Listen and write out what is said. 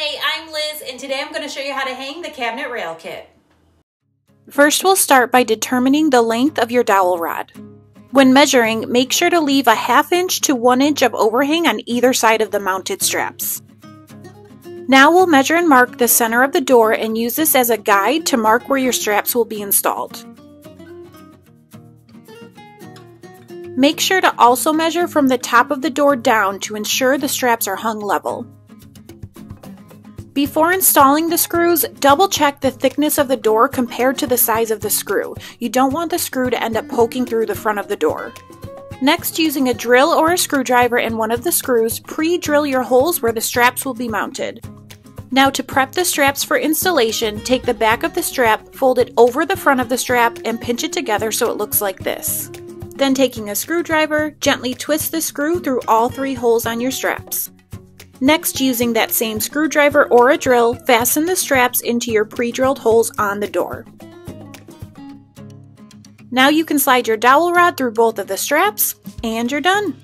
Hey, I'm Liz and today I'm going to show you how to hang the cabinet rail kit. First we'll start by determining the length of your dowel rod. When measuring, make sure to leave a half inch to one inch of overhang on either side of the mounted straps. Now we'll measure and mark the center of the door and use this as a guide to mark where your straps will be installed. Make sure to also measure from the top of the door down to ensure the straps are hung level. Before installing the screws, double check the thickness of the door compared to the size of the screw. You don't want the screw to end up poking through the front of the door. Next, using a drill or a screwdriver and one of the screws, pre-drill your holes where the straps will be mounted. Now to prep the straps for installation, take the back of the strap, fold it over the front of the strap, and pinch it together so it looks like this. Then taking a screwdriver, gently twist the screw through all three holes on your straps. Next, using that same screwdriver or a drill, fasten the straps into your pre-drilled holes on the door. Now you can slide your dowel rod through both of the straps, and you're done.